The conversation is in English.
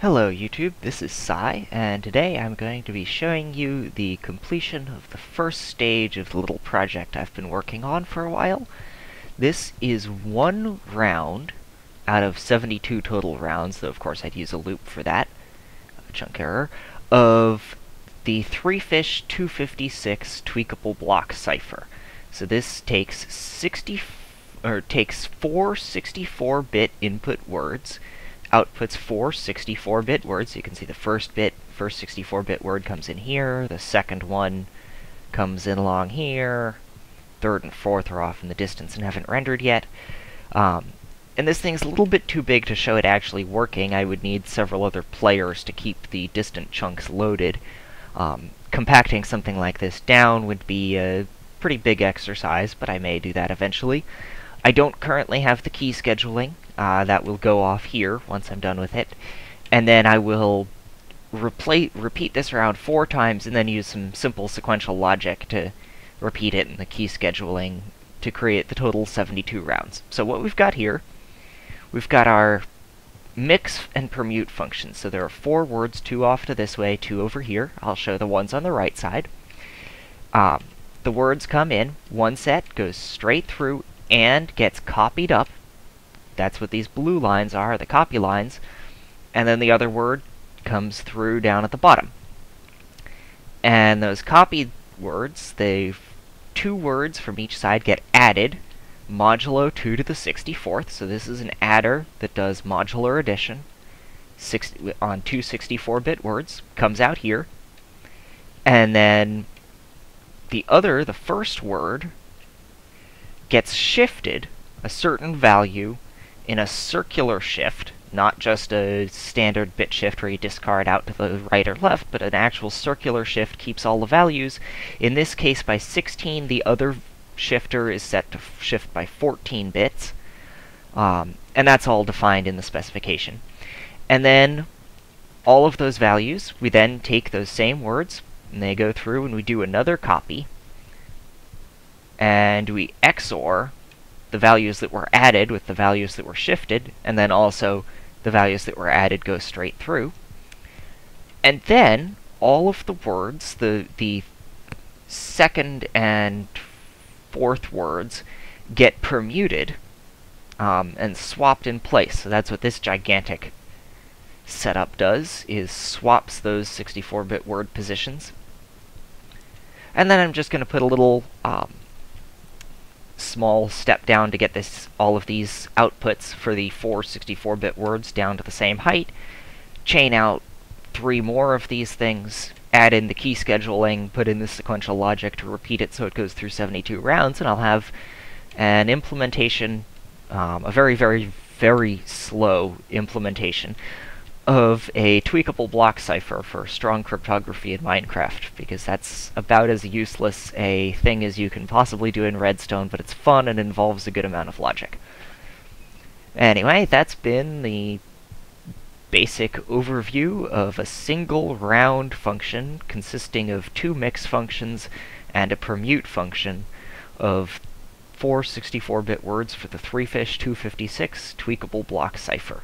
Hello YouTube, this is Sai, and today I'm going to be showing you the completion of the first stage of the little project I've been working on for a while. This is one round out of 72 total rounds, though of course I'd use a loop for that, a chunk error, of the Threefish 256 tweakable block cipher. So this takes 60 or takes four 64-bit input words, outputs four 64-bit words. You can see the first bit, first 64-bit word comes in here, the second one comes in along here, third and fourth are off in the distance and haven't rendered yet. Um, and this thing's a little bit too big to show it actually working. I would need several other players to keep the distant chunks loaded. Um, compacting something like this down would be a pretty big exercise, but I may do that eventually. I don't currently have the key scheduling, uh, that will go off here once I'm done with it. And then I will repeat this around four times and then use some simple sequential logic to repeat it in the key scheduling to create the total 72 rounds. So what we've got here, we've got our mix and permute functions. So there are four words, two off to this way, two over here. I'll show the ones on the right side. Um, the words come in, one set goes straight through and gets copied up that's what these blue lines are, the copy lines. And then the other word comes through down at the bottom. And those copied words, they two words from each side get added modulo 2 to the 64th. So this is an adder that does modular addition 60, on two 64-bit words. Comes out here. And then the other, the first word, gets shifted a certain value in a circular shift, not just a standard bit shift where you discard out to the right or left, but an actual circular shift keeps all the values. In this case, by 16, the other shifter is set to shift by 14 bits. Um, and that's all defined in the specification. And then all of those values, we then take those same words, and they go through and we do another copy, and we XOR the values that were added with the values that were shifted, and then also the values that were added go straight through. And then all of the words, the the second and fourth words, get permuted um, and swapped in place. So that's what this gigantic setup does, is swaps those 64-bit word positions. And then I'm just going to put a little um, small step down to get this all of these outputs for the four 64-bit words down to the same height, chain out three more of these things, add in the key scheduling, put in the sequential logic to repeat it so it goes through 72 rounds, and I'll have an implementation, um, a very, very, very slow implementation of a tweakable block cipher for strong cryptography in Minecraft, because that's about as useless a thing as you can possibly do in Redstone, but it's fun and involves a good amount of logic. Anyway, that's been the basic overview of a single round function consisting of two mix functions and a permute function of four 64-bit words for the Threefish 256 tweakable block cipher.